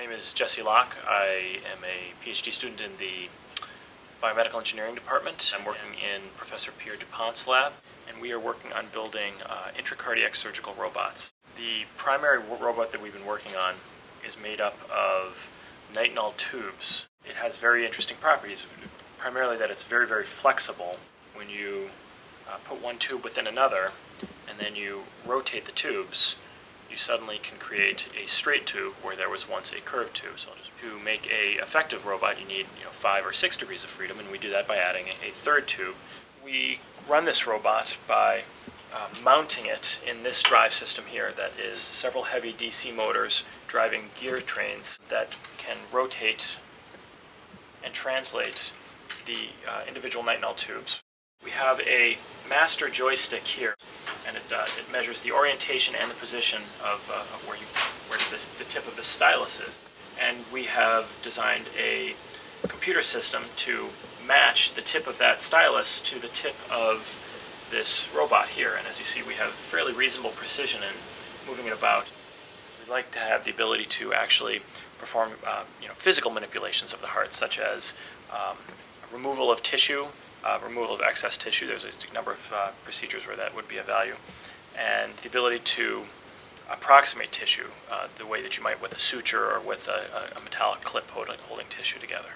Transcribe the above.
name is Jesse Lock. I am a PhD student in the Biomedical Engineering Department. I'm working in Professor Pierre Dupont's lab, and we are working on building uh, intracardiac surgical robots. The primary robot that we've been working on is made up of nitinol tubes. It has very interesting properties, primarily that it's very, very flexible. When you uh, put one tube within another, and then you rotate the tubes, you suddenly can create a straight tube where there was once a curved tube. So just to make a effective robot, you need you know five or six degrees of freedom, and we do that by adding a, third tube. We run this robot by uh, mounting it in this drive system here that is several heavy DC motors driving gear trains that can rotate and translate the uh, individual nitinol tubes. We have a master joystick here, and it, uh, it measures the orientation and the position of uh, where, you, where the, the tip of the stylus is. And we have designed a computer system to match the tip of that stylus to the tip of this robot here. And as you see, we have fairly reasonable precision in moving it about. We'd like to have the ability to actually perform uh, you know, physical manipulations of the heart, such as um, removal of tissue, uh, removal of excess tissue. There's a number of uh, procedures where that would be of value. And the ability to approximate tissue uh, the way that you might with a suture or with a, a metallic clip holding, holding tissue together.